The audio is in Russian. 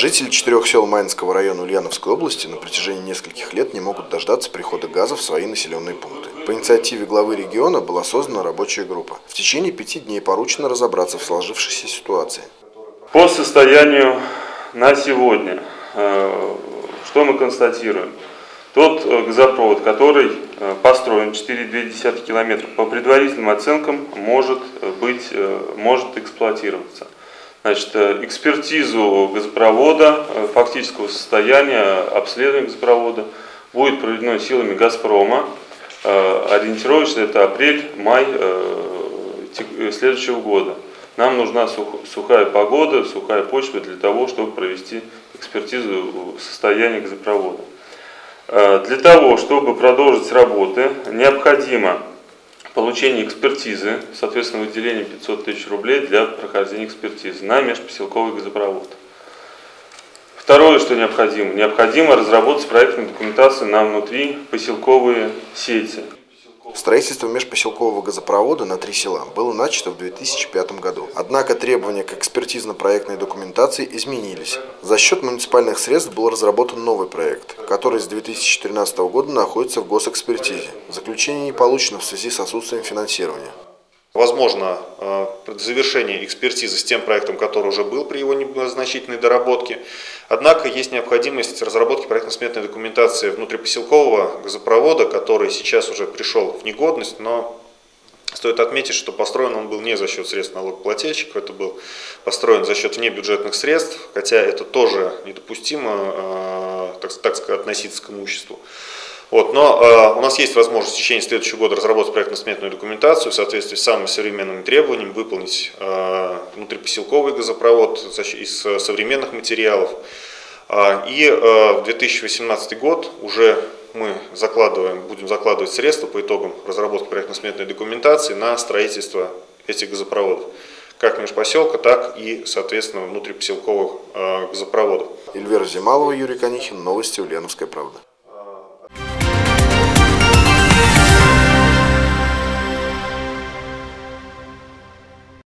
Жители четырех сел Майнского района Ульяновской области на протяжении нескольких лет не могут дождаться прихода газа в свои населенные пункты. По инициативе главы региона была создана рабочая группа. В течение пяти дней поручено разобраться в сложившейся ситуации. По состоянию на сегодня, э, что мы констатируем? Тот э, газопровод, который э, построен 4,2 километра, по предварительным оценкам может, быть, может эксплуатироваться. Значит, экспертизу газопровода, фактического состояния, обследования газопровода будет проведено силами «Газпрома». Ориентировочно это апрель-май следующего года. Нам нужна сухая погода, сухая почва для того, чтобы провести экспертизу состояния газопровода. Э, для того, чтобы продолжить работы, необходимо получение экспертизы, соответственно, выделение 500 тысяч рублей для прохождения экспертизы на межпоселковый газопровод. Второе, что необходимо, необходимо разработать проектную документацию на внутри поселковые сети. Строительство межпоселкового газопровода на три села было начато в 2005 году. Однако требования к экспертизно-проектной документации изменились. За счет муниципальных средств был разработан новый проект, который с 2014 года находится в госэкспертизе. Заключение не получено в связи с отсутствием финансирования. Возможно э, завершение экспертизы с тем проектом, который уже был при его незначительной доработке. Однако есть необходимость разработки проектно-сметной документации внутрипоселкового газопровода, который сейчас уже пришел в негодность, но Стоит отметить, что построен он был не за счет средств налогоплательщиков, это был построен за счет внебюджетных средств, хотя это тоже недопустимо, э, так, так сказать, относиться к имуществу. Вот, но э, у нас есть возможность в течение следующего года разработать проектно-сметную документацию в соответствии с самыми современными требованиями, выполнить э, внутрипоселковый газопровод из современных материалов. Э, и э, в 2018 год уже мы закладываем, будем закладывать средства по итогам разработки проектно-сметной документации на строительство этих газопроводов как межпоселка, так и, соответственно, внутрипоселковых э, газопроводов. Эльвира Зималова, Юрий Конихин, Новости Ульяновская правда.